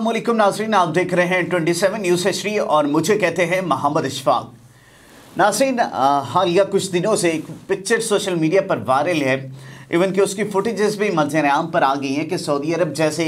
वालेकुम नाजरीन, आप देख रहे हैं 27 न्यूज़ हिस्ट्री और मुझे कहते हैं मोहम्मद इशफाक। नाजरीन हालिया कुछ दिनों से एक पिक्चर सोशल मीडिया पर वायरल है। इवन कि उसकी फुटेजेस भी मंजर आम पर आ गई हैं कि सऊदी अरब जैसे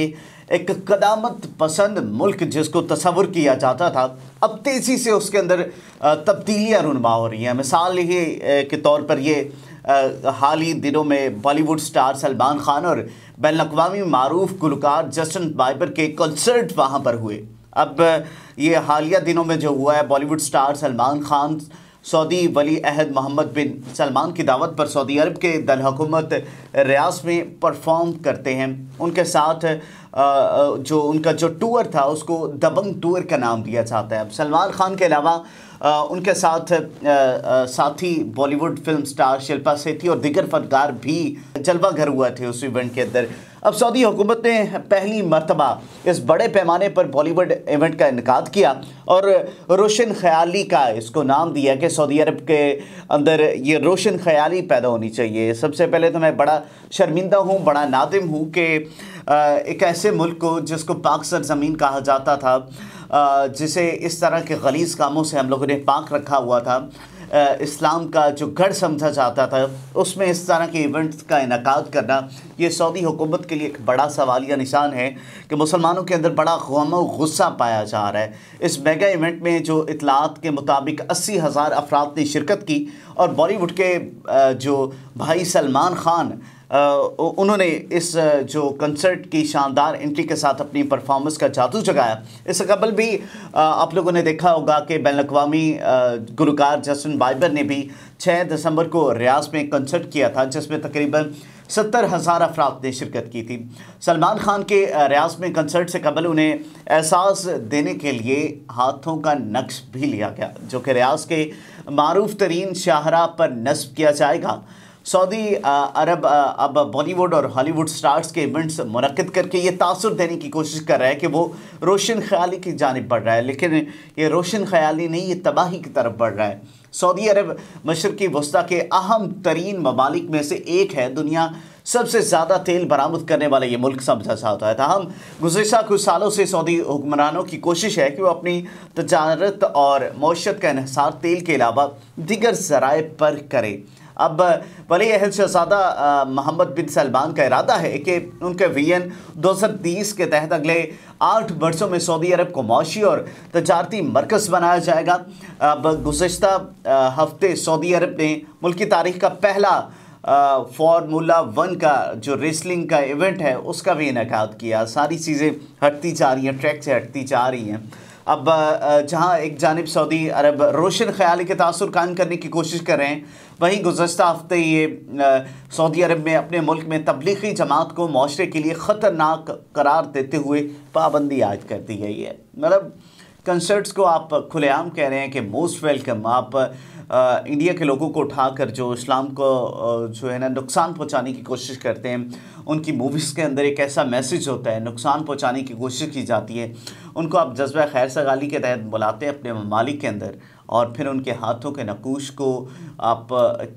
एक कदामत पसंद मुल्क जिसको तस्वुर किया जाता था, अब तेज़ी से उसके अंदर तब्दीलियाँ रुनमा हो रही हैं। मिसाल के तौर पर ये हाल ही दिनों में बॉलीवुड स्टार सलमान खान और बैन अवी मरूफ गुलकार जस्टिन बाइबर के कंसर्ट वहाँ पर हुए। अब ये हालिया दिनों में जो हुआ है, बॉलीवुड स्टार सलमान खान, सऊदी वली अहद मोहम्मद बिन सलमान की दावत पर सऊदी अरब के दरकूमत रियाज में परफॉर्म करते हैं। उनके साथ जो उनका जो टूर था, उसको दबंग टूर का नाम दिया जाता है। अब सलमान खान के अलावा उनके साथ साथी बॉलीवुड फ़िल्म स्टार शिल्पा सेठी और दिगर फनकार भी जलवा घर हुआ थे उस इवेंट के अंदर। अब सऊदी हुकूमत ने पहली मरतबा इस बड़े पैमाने पर बॉलीवुड इवेंट का इनका किया और रोशन ख्याली का इसको नाम दिया कि सऊदी अरब के अंदर ये रोशन ख्याली पैदा होनी चाहिए। सबसे पहले तो मैं बड़ा शर्मिंदा हूँ, बड़ा नादिम हूँ कि एक ऐसे मुल्क को, जिसको पाक सर ज़मीन कहा जाता था जिसे इस तरह के गलीज़ कामों से हम लोगों ने पाक रखा हुआ था इस्लाम का जो गढ़ समझा जाता था, उसमें इस तरह के इवेंट्स का इनका करना, ये सऊदी हुकूमत के लिए एक बड़ा सवालिया निशान है कि मुसलमानों के अंदर बड़ा गम गुस्सा पाया जा रहा है। इस मेगा इवेंट में जो इतलात के मुताबिक अस्सी हज़ार अफराद ने शिरकत की और बॉलीवुड के जो भाई सलमान खान उन्होंने इस जो कंसर्ट की शानदार एंट्री के साथ अपनी परफॉर्मेंस का जादू जगाया। इससे कबल भी आप लोगों ने देखा होगा कि बैन अवी गुलकार जस्टिन बाइबर ने भी 6 दिसंबर को रियाज में कंसर्ट किया था, जिसमें तकरीबन सत्तर हज़ार अफराद ने शिरकत की थी। सलमान खान के रियाज में कंसर्ट से कबल उन्हें एहसास देने के लिए हाथों का नक्श भी लिया गया, जो कि रियाज के मरूफ तरीन शाहरा पर नस्ब किया जाएगा। सऊदी अरब अब बॉलीवुड और हॉलीवुड स्टार्स के इवेंट्स मनद करके ये तासर देने की कोशिश कर रहा है कि वो रोशन ख्याली की जानब बढ़ रहा है, लेकिन ये रोशन ख्याली नहीं, ये तबाही की तरफ़ बढ़ रहा है। सऊदी अरब मशरक़ी वस्ती के अहम तरीन ममालिक में से एक है। दुनिया सबसे ज़्यादा तेल बरामद करने वाला ये मुल्क समझा जाता है। तहम गुजशत कुछ सालों से सऊदी हुक्मरानों की कोशिश है कि वो अपनी तजारत और मीशत का इसार तेल के अलावा दिगर ज़राए पर करें। अब वली अहल शहजादा मोहम्मद बिन सलमान का इरादा है कि उनके वीएन 2030 के तहत अगले आठ वर्षों में सऊदी अरब को मौशी और तजारती मरकज़ बनाया जाएगा। अब गुज्त हफ़्ते सऊदी अरब ने मुल्की तारीख का पहला फार्मूला वन का जो रेसलिंग का इवेंट है, उसका भी इनका किया। सारी चीज़ें हटती जा रही हैं, ट्रैक से हटती जा रही हैं। अब जहाँ एक जानब सऊदी अरब रोशन ख्याली के तासर कायम करने की कोशिश कर रहे हैं वहीं गुजशत हफ़्ते ये सऊदी अरब में अपने मुल्क में तबलीगी जमात को माशरे के लिए ख़तरनाक करार देते हुए पाबंदी आयद कर दी गई है। मतलब कंसर्ट्स को आप खुलेआम कह रहे हैं कि मोस्ट वेलकम आप आ, इंडिया के लोगों को उठाकर जो इस्लाम को जो है ना नुकसान पहुँचाने की कोशिश करते हैं उनकी मूवीज़ के अंदर एक ऐसा मैसेज होता है नुकसान पहुँचाने की कोशिश की जाती है उनको आप जज्बा खैर सगाली के तहत बुलाते हैं अपने ममालिक के अंदर और फिर उनके हाथों के नकूश को आप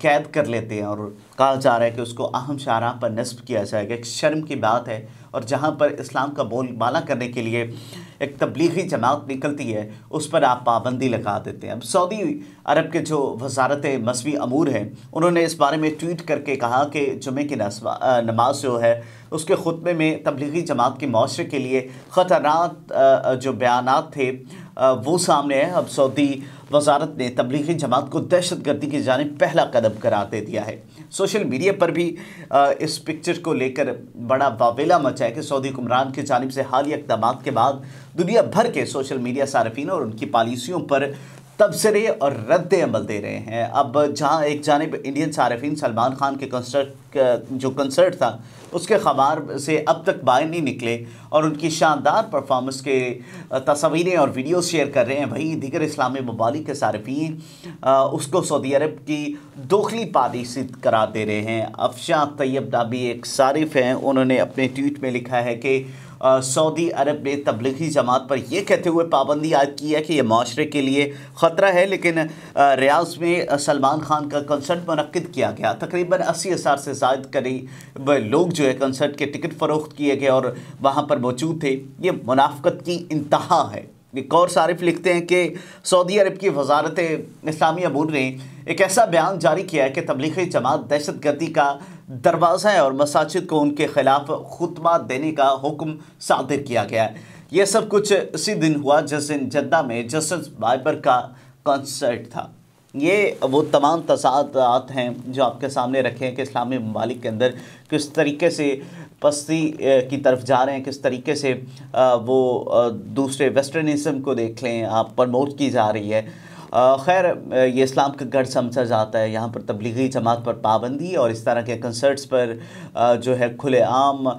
कैद कर लेते हैं और कहा जा रहा है कि उसको अहम शाहरा पर नस्ब किया जाएगा। एक शर्म की बात है और जहाँ पर इस्लाम का बोल बाला करने के लिए एक तबलीगी जमात निकलती है, उस पर आप पाबंदी लगा देते हैं। अब सऊदी अरब के जो वजारत मसवी अमूर हैं, उन्होंने इस बारे में ट्वीट करके कहा कि जुमे की नमाज़ जो है उसके खुतबे में तबलीगी जमात के माशरे के लिए ख़तरनाक जो बयान थे वो सामने है। अब सऊदी वजारत ने तबलीगी जमात को दहशत गर्दी की जानब पहला कदम करार दे दिया है। सोशल मीडिया पर भी इस पिक्चर को लेकर बड़ा वावेला मचा है कि सऊदी हुक्मरान की जानब से हालिया इकदाम के बाद दुनिया भर के सोशल मीडिया सार्फिन और उनकी पॉलिसियों पर तबसरे और रद्द अमल दे रहे हैं। अब जहाँ एक जानब इंडियन सार्फिन सलमान खान के कंसर्ट जो कंसर्ट था, उसके खबर से अब तक बाहर नहीं निकले और उनकी शानदार परफॉर्मेंस के तस्वीरें और वीडियो शेयर कर रहे हैं। वही दिगर इस्लामी ममालिक के सार्फिन उसको सऊदी अरब की दोखली पॉलिसी करार दे रहे हैं। अफशा तैयब नाबी एक सारिफ हैं। उन्होंने अपने ट्वीट में लिखा है कि सऊदी अरब ने तबलीगी जमात पर यह कहते हुए पाबंदी आयद की है कि यह माशरे के लिए ख़तरा है, लेकिन रियाज में सलमान खान का कंसर्ट मनद किया गया। तकरीबन अस्सी हज़ार से ज़ायद करीब लोग जो है कंसर्ट के टिकट फ़रोख्त किए गए और वहाँ पर मौजूद थे। ये मुनाफ्त की इंतहा है। एक और सारिफ लिखते हैं कि सऊदी अरब की वजारत इस्लामी अबूर ने एक ऐसा बयान जारी किया है कि तबलीगी जमात दहशत गर्दी का दरवाज़ा है और मसाजिद को उनके ख़िलाफ़ खुतबा देने का हुक्म सादिर किया गया है। यह सब कुछ इसी दिन हुआ, जिस दिन जद्दा में जस्टिस बाइबर का कॉन्सर्ट था। ये वो तमाम तसादात हैं जो आपके सामने रखे हैं कि इस्लामी ममालिक के अंदर किस तरीके से पस्ती की तरफ़ जा रहे हैं, किस तरीके से वो दूसरे वेस्टर्निज़म को देख लें, आप प्रमोट की जा रही है। खैर ये इस्लाम का गढ़ समझा जाता है। यहाँ पर तबलीगी जमात पर पाबंदी और इस तरह के कंसर्ट्स पर जो है खुले आम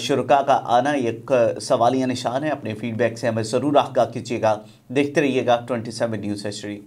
शुरा का आना एक सवालिया निशान है। अपने फीडबैक से हमें ज़रूर आगाह कीजिएगा। देखते रहिएगा ट्वेंटी सेवन न्यूज़ हिस्ट्री